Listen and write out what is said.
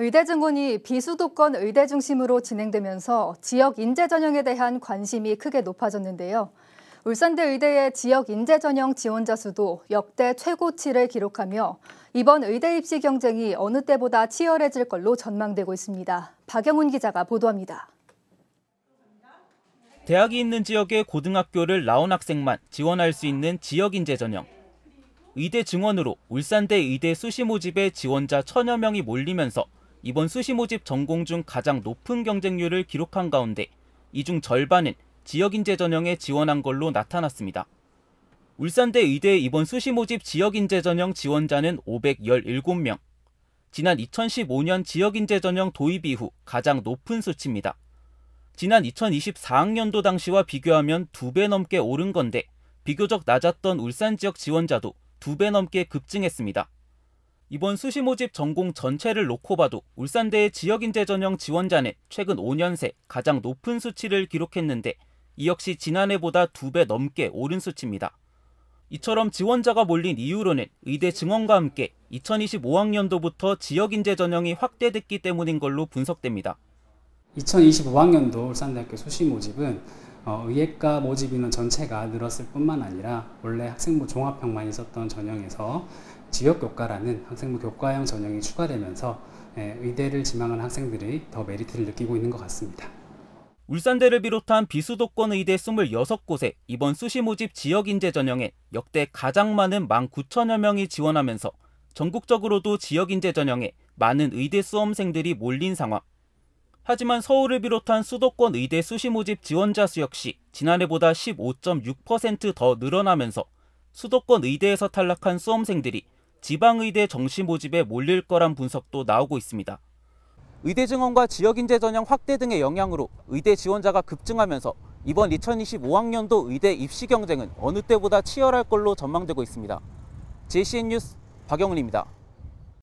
의대 증원이 비수도권 의대 중심으로 진행되면서 지역 인재 전형에 대한 관심이 크게 높아졌는데요. 울산대 의대의 지역 인재 전형 지원자 수도 역대 최고치를 기록하며 이번 의대 입시 경쟁이 어느 때보다 치열해질 걸로 전망되고 있습니다. 박영훈 기자가 보도합니다. 대학이 있는 지역의 고등학교를 나온 학생만 지원할 수 있는 지역 인재 전형. 의대 증원으로 울산대 의대 수시 모집에 지원자 천여 명이 몰리면서 이번 수시 모집 전공 중 가장 높은 경쟁률을 기록한 가운데 이 중 절반은 지역인재 전형에 지원한 걸로 나타났습니다. 울산대 의대 이번 수시 모집 지역인재 전형 지원자는 517명. 지난 2015년 지역인재 전형 도입 이후 가장 높은 수치입니다. 지난 2024학년도 당시와 비교하면 두 배 넘게 오른 건데 비교적 낮았던 울산 지역 지원자도 두 배 넘게 급증했습니다. 이번 수시 모집 전공 전체를 놓고 봐도 울산대의 지역인재 전형 지원자는 최근 5년 새 가장 높은 수치를 기록했는데 이 역시 지난해보다 두 배 넘게 오른 수치입니다. 이처럼 지원자가 몰린 이유로는 의대 증원과 함께 2025학년도부터 지역인재 전형이 확대됐기 때문인 걸로 분석됩니다. 2025학년도 울산대학교 수시 모집은 어, 의예과 모집 인원 전체가 늘었을 뿐만 아니라 원래 학생부 종합형만 있었던 전형에서 지역 교과라는 학생부 교과형 전형이 추가되면서 예, 의대를 지망하는 학생들이 더 메리트를 느끼고 있는 것 같습니다. 울산대를 비롯한 비수도권 의대 26곳에 이번 수시 모집 지역 인재 전형에 역대 가장 많은 19,000여 명이 지원하면서 전국적으로도 지역 인재 전형에 많은 의대 수험생들이 몰린 상황. 하지만 서울을 비롯한 수도권 의대 수시 모집 지원자 수 역시 지난해보다 15.6%더 늘어나면서 수도권 의대에서 탈락한 수험생들이 지방의대 정시 모집에 몰릴 거란 분석도 나오고 있습니다. 의대 증원과 지역인재 전형 확대 등의 영향으로 의대 지원자가 급증하면서 이번 2025학년도 의대 입시 경쟁은 어느 때보다 치열할 걸로 전망되고 있습니다. JCN 뉴스 박영은입니다.